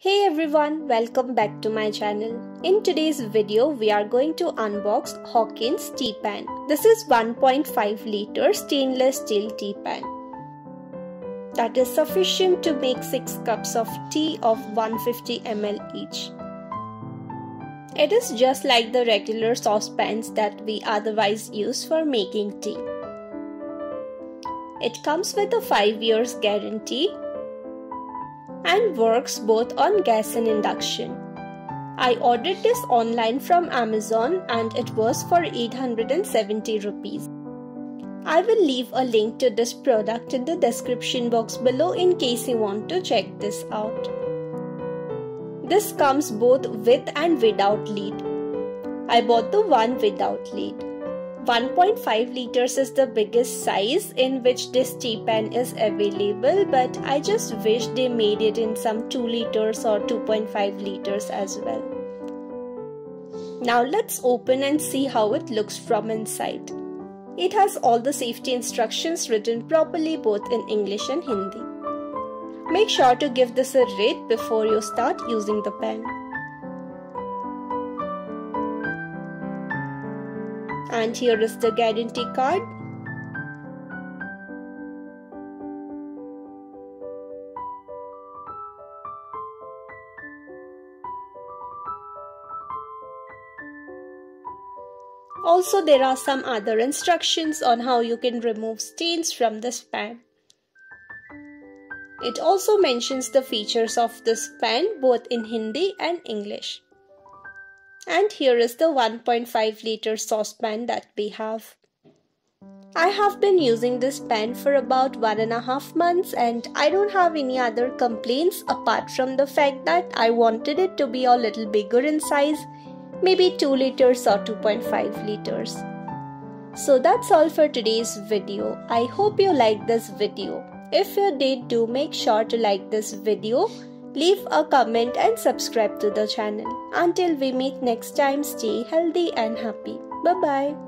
Hey everyone, welcome back to my channel. In today's video, we are going to unbox Hawkins tea pan. This is 1.5 liter stainless steel tea pan. That is sufficient to make 6 cups of tea of 150 ml each. It is just like the regular saucepans that we otherwise use for making tea. It comes with a 5 years guarantee and works both on gas and induction. I ordered this online from Amazon and it was for 870 rupees. I will leave a link to this product in the description box below in case you want to check this out. This comes both with and without lead. I bought the one without lid. 1.5 liters is the biggest size in which this tea pan is available but I just wish they made it in some 2 liters or 2.5 liters as well. Now let's open and see how it looks from inside. It has all the safety instructions written properly both in English and Hindi. Make sure to give this a read before you start using the pen. And here is the guarantee card Also, there are some other instructions on how you can remove stains from this pan. It also mentions the features of this pan both in Hindi and English. And here is the 1.5 liter saucepan that we have. I have been using this pan for about one and a half months and I don't have any other complaints apart from the fact that I wanted it to be a little bigger in size, maybe 2 liters or 2.5 liters. So that's all for today's video. I hope you liked this video. If you did, do make sure to like this video Leave a comment and subscribe to the channel. Until we meet next time, stay healthy and happy. Bye bye.